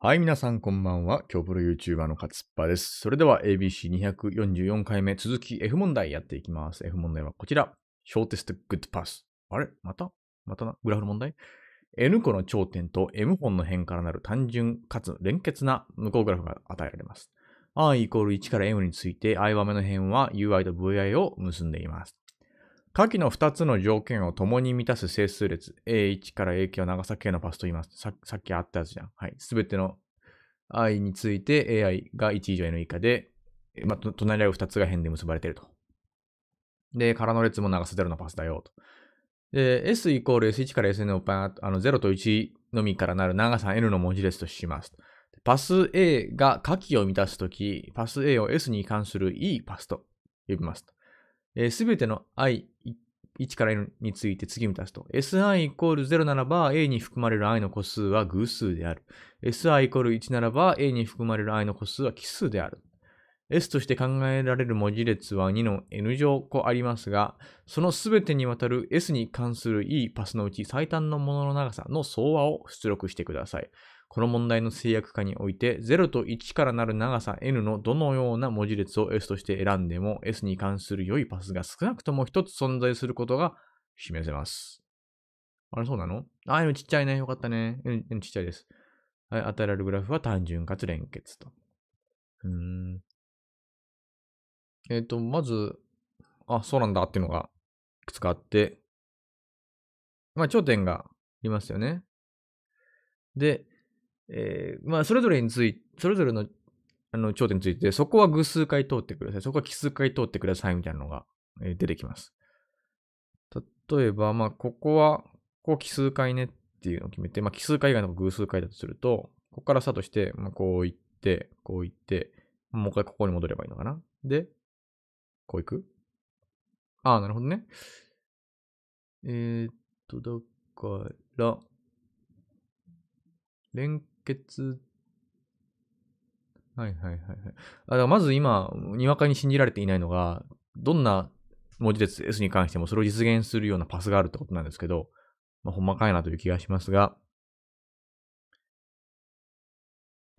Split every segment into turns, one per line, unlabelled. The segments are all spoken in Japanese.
はい、皆さんこんばんは。今日プロ YouTuber のカツッパです。それでは ABC244 回目続き F 問題やっていきます。F 問題はこちら。Shortest Good Pass。あれ？また？またな？グラフの問題 ?N 個の頂点と M 本の辺からなる単純かつ連結な向こうグラフが与えられます。i イコール1から M について i 和目の辺は ui と vi を結んでいます。下記の2つの条件を共に満たす整数列 A1 から AK を長さ系のパスと言います。さっきあったやつじゃん。はい。すべての i について ai が1以上 n 以下で、まあ、隣り合う2つが辺で結ばれていると。で、空の列も長さ0のパスだよと。で、s イコール s1 から sn をパあの0と1のみからなる長さ n の文字列とします。パス A が下記を満たすとき、パス A を S に関する E パスと呼びます。すべての i、1から n について次満たすと。si イコール0ならば A に含まれる i の個数は偶数である。si イコール1ならば A に含まれる i の個数は奇数である。S として考えられる文字列は2の n 乗個ありますが、そのすべてにわたる S に関する E パスのうち最短のものの長さの総和を出力してください。この問題の制約下において、0と1からなる長さ n のどのような文字列を S として選んでも、S に関する良いパスが少なくとも一つ存在することが示せます。あれ、そうなの？あ、N ちっちゃいね。よかったね。N, N ちっちゃいです。はい、与えられるグラフは単純かつ連結と。うーん。えっ、ー、と、まず、あ、そうなんだっていうのがいくつかあって、まあ、頂点がありますよね。で、えー、まあ、それぞれについて、それぞれのあの頂点について、そこは偶数回通ってください。そこは奇数回通ってくださいみたいなのが、えー、出てきます。例えば、まあ、ここは、こう奇数回ねっていうのを決めて、まあ、奇数回以外の偶数回だとすると、ここからスタートして、まあ、こう行って、こう行って、もう一回ここに戻ればいいのかな。で、こう行く？ああ、なるほどね。えー、っと、だから、連結、はいはいはいはい。あだからまず今、にわかに信じられていないのが、どんな文字列 S に関してもそれを実現するようなパスがあるってことなんですけど、まあ、ほんまかいなという気がしますが、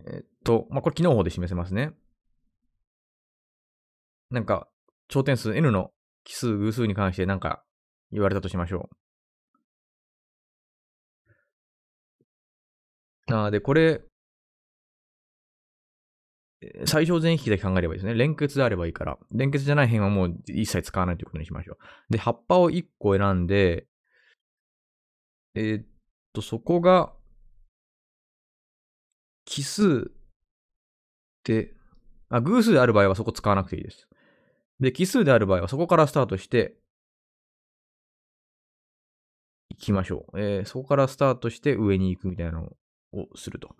えっと、まあ、これ機能法で示せますね。なんか、頂点数 N の奇数偶数に関してなんか言われたとしましょう。あで、これ、最小全域だけ考えればいいですね。連結であればいいから。連結じゃない辺はもう一切使わないということにしましょう。で、葉っぱを1個選んで、えー、っと、そこが、奇数で、あ、偶数である場合はそこ使わなくていいです。で、奇数である場合はそこからスタートして、行きましょう。えー、そこからスタートして上に行くみたいなのをすると。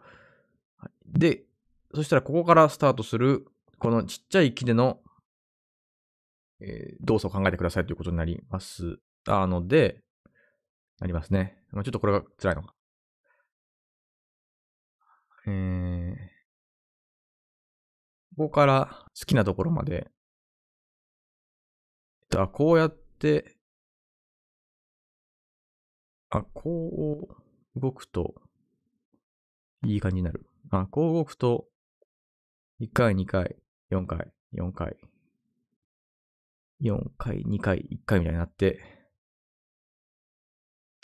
はい、で、そしたらここからスタートする、このちっちゃい木での、えー、動作を考えてくださいということになります。あので、なりますね。まあ、ちょっとこれが辛いのか。えー、ここから好きなところまで、あ、こうやって、あ、こう動くと、いい感じになる。あ、こう動くと、1回、2回、4回、4回、4回、2回、1回みたいになって、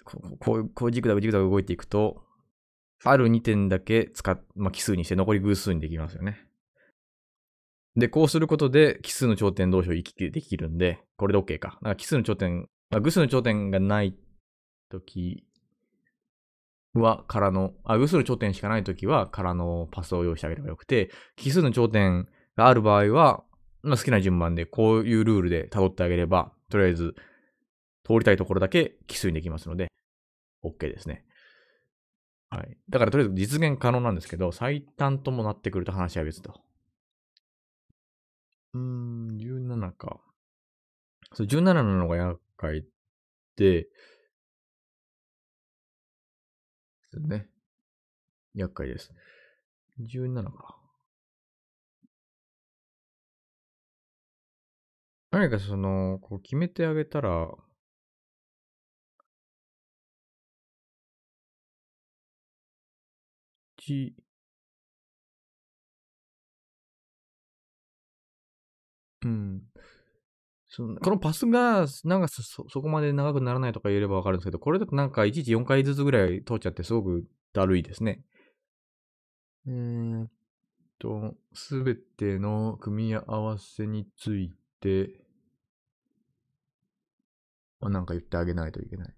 こう、こう、こう、ジグザグジグザグ動いていくと、ある2点だけ使っ、まあ、奇数にして残り偶数にできますよね。で、こうすることで奇数の頂点同士を行き来できるんで、これで OK か。だから奇数の頂点、あ偶数の頂点がないときは、からの、あ、偶数の頂点しかないときは、からのパスを用意してあげればよくて、奇数の頂点がある場合は、まあ、好きな順番で、こういうルールで辿ってあげれば、とりあえず、通りたいところだけ奇数にできますので、OK ですね。はい。だから、とりあえず実現可能なんですけど、最短ともなってくると話は別と。うん、17か。そう、17なのが厄介で、ですね。厄介です。17か。何かその、こう決めてあげたら、1、うん。そのこのパスが、なんかそそこまで長くならないとか言えればわかるんですけど、これだとなんかいちいち4回ずつぐらい通っちゃってすごくだるいですね。えーっと、すべての組み合わせについて、あなんか言ってあげないといけない。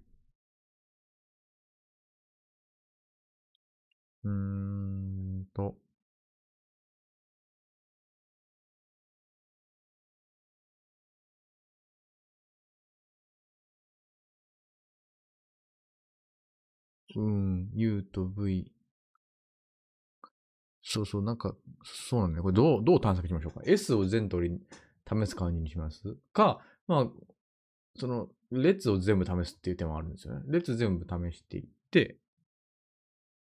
うーんと。うん、U と V。そうそう、なんか、そうなんだよ。これどう、どう探索しましょうか？S を全通り試す感じにします？か、まあ、その、列を全部試すっていう手もあるんですよね。列全部試していって、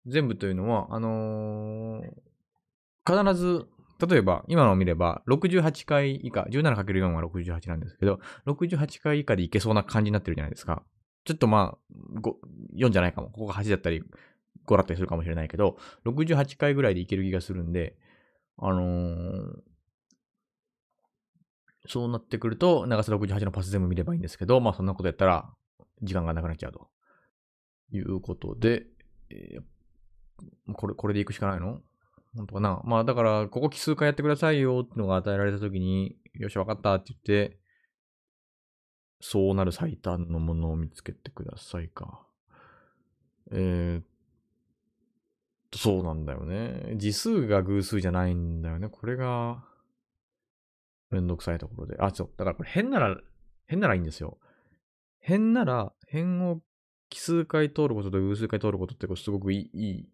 全部というのは、あのー必ず、例えば、今のを見れば、68回以下、17×4 は68なんですけど、68回以下でいけそうな感じになってるじゃないですか。ちょっとまあ、4じゃないかも。ここが8だったり、5だったりするかもしれないけど、68回ぐらいでいける気がするんで、あのーそうなってくると、長さ68のパス全部見ればいいんですけど、まあそんなことやったら、時間がなくなっちゃうと。いうことで、えーこれ、これでいくしかないの？本当かな？まあだから、ここ奇数回やってくださいよってのが与えられたときに、よし、わかったって言って、そうなる最短のものを見つけてくださいか。えーっと、そうなんだよね。字数が偶数じゃないんだよね。これが、めんどくさいところで。あ、そう。だからこれ変なら、変ならいいんですよ。変なら、変を奇数回通ることと偶数回通ることってすごくいい、いい、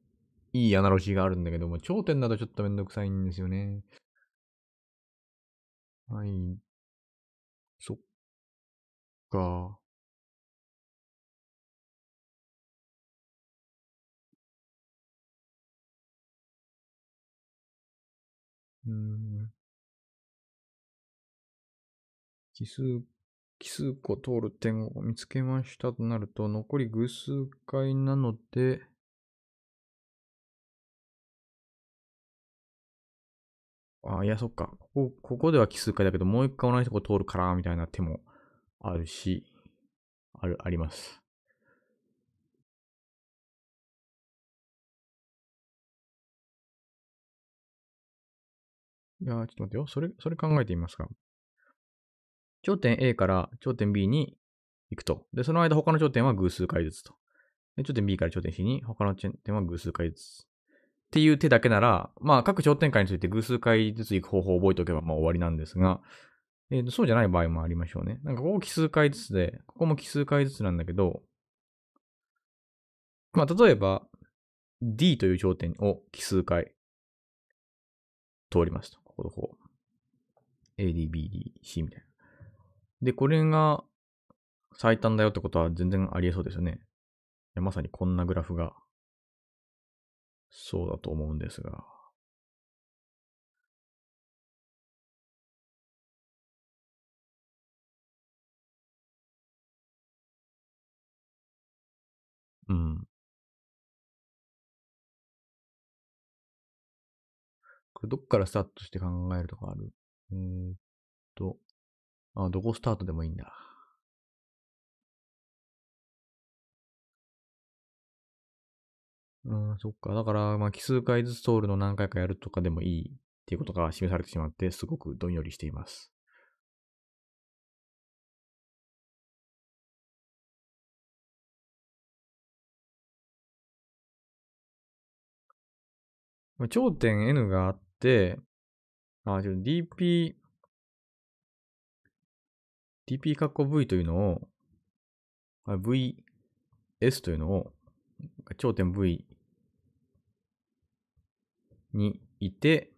いいアナロジーがあるんだけども、頂点だとちょっとめんどくさいんですよね。はい。そっか。うん。奇数、奇数個通る点を見つけましたとなると、残り偶数回なので、あ、いや、そっか。ここ、ここでは奇数回だけど、もう一回同じとこ通るから、みたいな手もあるし、ある、あります。いやー、ちょっと待ってよ。それ、それ考えてみますか。頂点 A から頂点 B に行くと。で、その間他の頂点は偶数回ずつと。で、頂点 B から頂点 C に他の頂点は偶数回ずつ。っていう手だけなら、まあ各頂点回について偶数回ずつ行く方法を覚えておけばまあ終わりなんですが、えーとそうじゃない場合もありましょうね。なんかここ奇数回ずつで、ここも奇数回ずつなんだけど、まあ例えば D という頂点を奇数回通りますと。ここの方。AD、BD、C みたいな。で、これが最短だよってことは全然ありえそうですよね。まさにこんなグラフがそうだと思うんですが。うん。これどっからスタートして考えるとかある？うーんと、あ、どこスタートでもいいんだ。うん、そっか。だから、まあ、奇数回ずつ通るの何回かやるとかでもいいっていうことが示されてしまって、すごくどんよりしています。頂点 N があって、あ、ちょ DP、DP 括弧 V というのを、VS というのを、頂点 V にいて、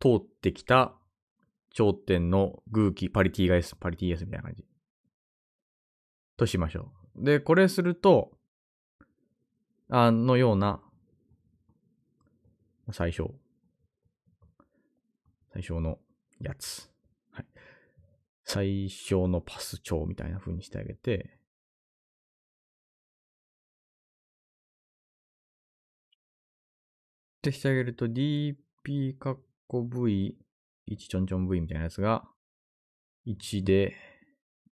通ってきた頂点の偶気、パリティが S、パリティ S みたいな感じ。としましょう。で、これすると、あのような、最小。最小のやつ。はい。最小のパス帳みたいな風にしてあげて、ってしてあげると dp カッコ v 1ちょんちょん V みたいなやつが1で、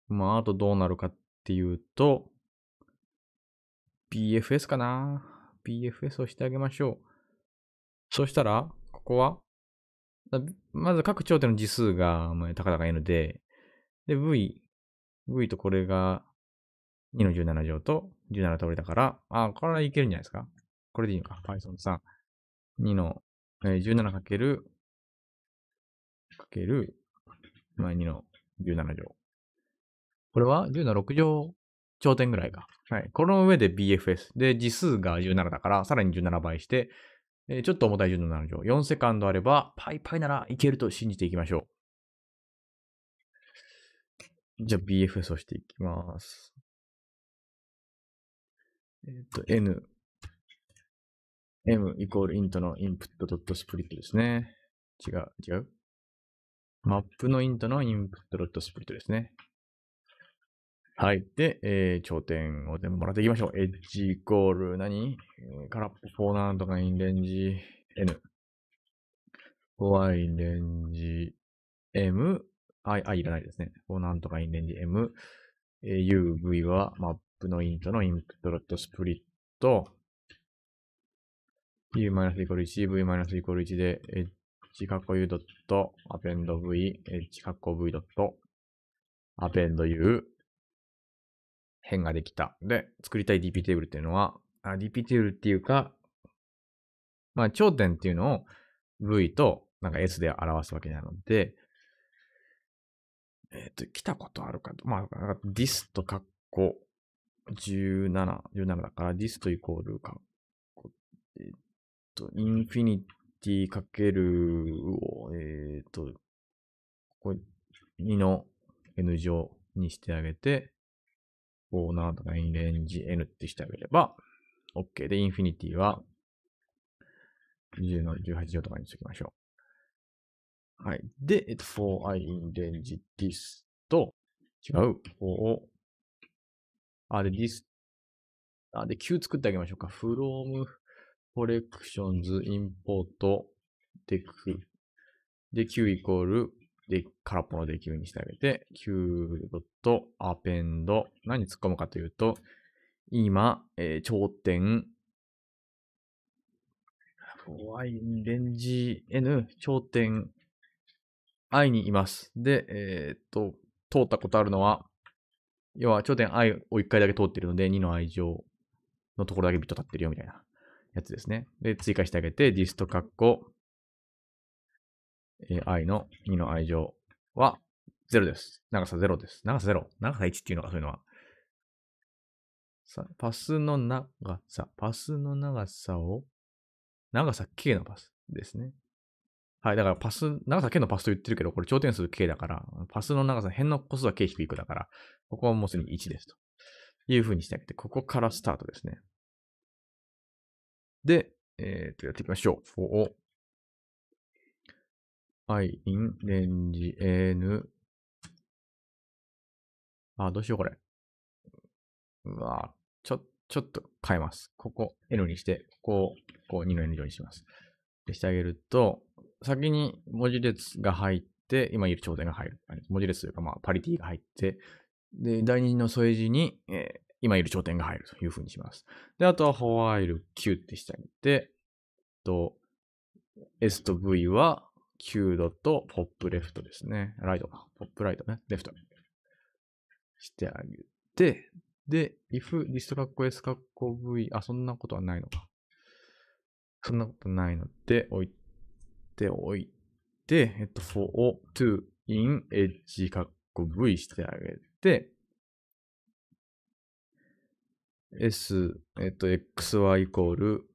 まあ、あとどうなるかっていうと、BFS かな ?BFS をしてあげましょう。そしたら、ここは、まず各頂点の次数が高々 n で、で、V、V とこれが2の17乗と17通りだから、あ、これはいけるんじゃないですか？これでいいのか ?Python さん。2の、えー、17かける、かける、まあ、2の17乗。これは10の6乗頂点ぐらいか。はい。この上で BFS。で、次数が17だから、さらに17倍して、え、ちょっと重たい10の7乗。4セカンドあれば、パイパイならいけると信じていきましょう。じゃあ BFS をしていきます。えっ、ー、と、N、M イコールイントのインプットドットスプリットですね。違う、違うマップのイントのインプットドットスプリットですね。はい。で、えー、頂点を全部もらっていきましょう。エッジイコール何、えー、空っぽ4なんとかインレンジ N。y レンジ M。I、I いらないですね。4なんとかインレンジ M。えー、U、V はマップのイントのインプットドットスプリット。U マイナスイコール1、V マイナスイコール1で、エッジカッコ U ドット、アペンド V、エッジカッコ V ドット、アペンド U、変ができた。で、作りたい DP テーブルっていうのは、DP テーブルっていうか、まあ、頂点っていうのを V となんか S で表すわけなので、えっ、ー、と、来たことあるかと。まあ、this とカッコ17、17だから、this とイコールカッコ、えっ、ー、と、インフィニティかけるを、えっ、ー、と、ここ2の N 乗にしてあげて、オーナーとかインレンジ N ってしてあげれば、OK で、インフィニティは、10の18乗とかにしておきましょう。はい。で、えっと、for i in range this と、違う、for あ、で、this、あ、で、Q 作ってあげましょうか。from collections import dec で、Q イコールで、空っぽので Q にしてあげて、Q.append 何突っ込むかというと、今、えー、頂点、y レンジ n 頂点 i にいます。で、えー、っと、通ったことあるのは、要は頂点 i を1回だけ通ってるので、2の i 乗のところだけビット立ってるよみたいなやつですね。で、追加してあげて、ディストカッコえ i の2の i 乗は0です。長さ0です。長さ0。長さ1っていうのがそういうのは。さ、パスの長さ、パスの長さを、長さ k のパスですね。はい。だからパス、長さ k のパスと言ってるけど、これ頂点数 k だから、パスの長さ、辺の個数は k 低いくだから、ここはもうすでに1ですと。いう風にしてあげて、ここからスタートですね。で、えっ、と、やっていきましょう。For i in range n あ、どうしようこれ。うわちょ、ちょっと変えます。ここ n にして、ここをこう2の n 乗にします。でしてあげると、先に文字列が入って、今いる頂点が入る。文字列というか、まあ、パリティが入って、で、第二の添え字に、えー、今いる頂点が入るという風にします。で、あとは while q ってしてあげて、と、s と v は Q ドットポップレフトですね。ライトか。ポップライトね。レフト。してあげて、で、if リストカッコ s カッコ v、あ、そんなことはないのか。そんなことないので、置いておいて、えっと、for to in edge カッコ v してあげて、s、えっと、xy イコール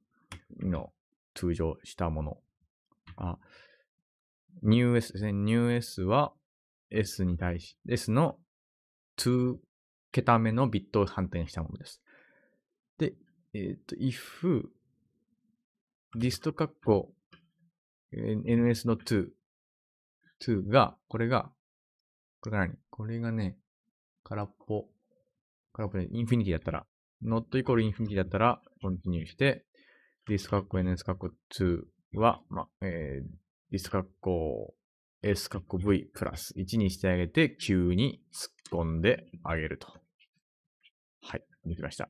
の通常したもの。あ、new S ですね。 new S は S に対し、S の2桁目のビットを反転したものです。で、えっ、ー、と、if dist カッコ ns の2、2が、これが、これが何？これがね、空っぽ、空っぽで infinity だったら、not イコールインフィニティだったら、 continue して、dist カッコ ns カッコ2は、まあ、えー、リストカッコ S カッコ V プラス1にしてあげて Q に突っ込んであげると。はい。できました。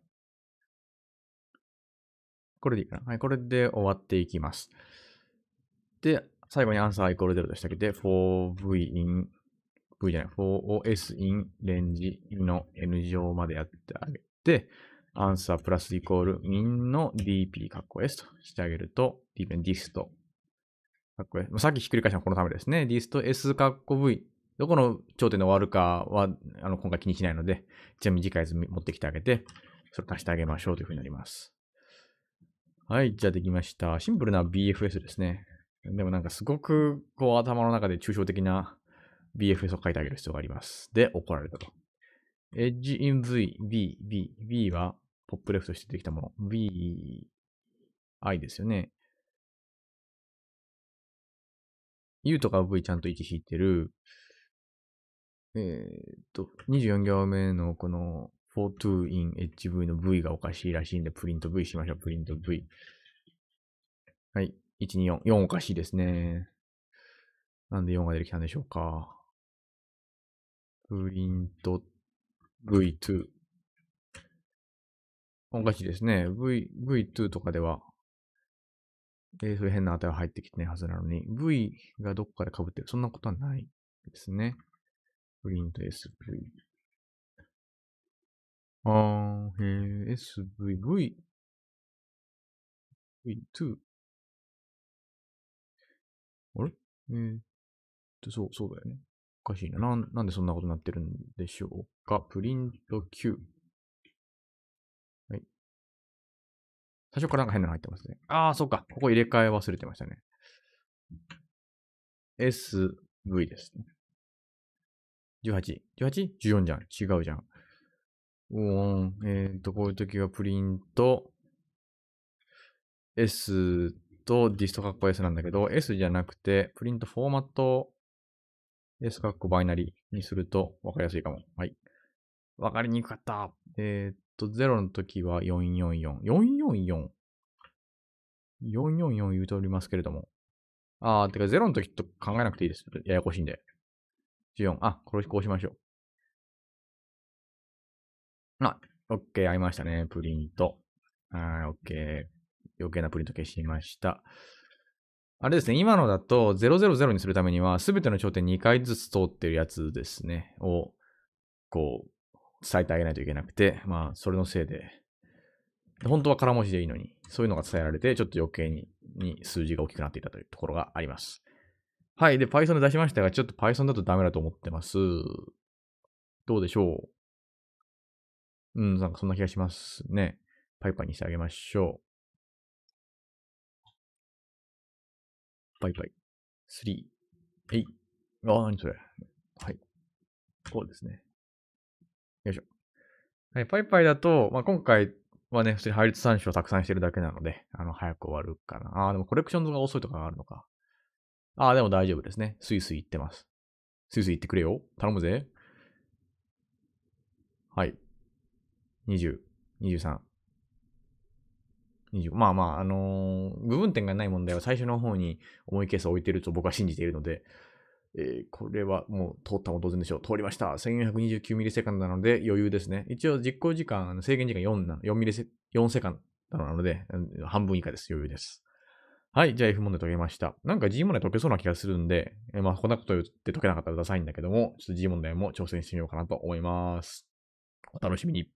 これでいいかな？はい。これで終わっていきます。で、最後にアンサーイコール0としてあげて、4v in V じゃない、4OS in レンジの N 乗までやってあげて、アンサープラスイコール min の dp カッコ S としてあげると、dp dist カッコ S。さっきひっくり返したのはこのためですね。dist S カッコ V。どこの頂点で終わるかは、あの、今回気にしないので、ちなみに短い図持ってきてあげて、それ足してあげましょうというふうになります。はい、じゃあできました。シンプルな BFS ですね。でもなんかすごく、こう頭の中で抽象的な BFS を書いてあげる必要があります。で、怒られたと。edge in V, V, V, V はポップレフとしてできたもの。V, I ですよね。U とか V ちゃんと位置引いてる。えー、っと、24行目のこの for2 in HV の V がおかしいらしいんで、プリント V しましょう。プリント V。はい。124。4おかしいですね。なんで4が出てきたんでしょうか。プリント V2。おかしいですね。V、V2 とかでは、え、そういう変な値は入ってきてないはずなのに、V がどっかで被ってる。そんなことはないですね。プリント SV。あー、へー、SV、V、V2。あれ？えー、っと、そう、そうだよね。おかしいな。ななんでそんなことになってるんでしょうか。プリント Q。最初からなんか変なの入ってますね。ああ、そうか。ここ入れ替え忘れてましたね。SV ですね。18。18?14 じゃん。違うじゃん。おーん。えっ、ー、と、こういう時はプリント S とディストカッコ S なんだけど、S じゃなくて、プリントフォーマット S カッコバイナリーにすると分かりやすいかも。はい。分かりにくかった。えー、っと、0の時は444。444? 444言うておりますけれども。あー、てか0の時と考えなくていいです。ややこしいんで。14。あ、これこうしましょう。あ、OK、合いましたね。プリント。はい、OK。余計なプリント消しました。あれですね、今のだと000にするためには、すべての頂点2回ずつ通ってるやつですね、を、こう、伝えてあげないといけなくて、まあ、それのせいで、本当は空文字でいいのに、そういうのが伝えられて、ちょっと余計にに数字が大きくなっていたというところがあります。はい。で、Python で出しましたが、ちょっと Python だとダメだと思ってます。どうでしょう？うん、なんかそんな気がしますね。パイパイにしてあげましょう。パイパイ。3。はい。ああ、何それ。はい。こうですね。よいしょ。はい、パイパイだと、まあ、今回はね、普通に配列参照たくさんしてるだけなので、あの、早く終わるかな。ああ、でもコレクションズが遅いとかがあるのか。ああ、でも大丈夫ですね。スイスイ行ってます。スイスイ行ってくれよ。頼むぜ。はい。20、23、20まあまあ、あのー、部分点がない問題は最初の方に重いケースを置いてると僕は信じているので、えー、これはもう通ったも当然でしょう。通りました。1429ミリセカンドなので余裕ですね。一応実行時間、制限時間4な、4ミリセ、4セカンドなので、半分以下です。余裕です。はい。じゃあ F 問題解けました。なんか G 問題解けそうな気がするんで、えー、まあこんなこと言って解けなかったらダサいんだけども、ちょっと G 問題も挑戦してみようかなと思います。お楽しみに。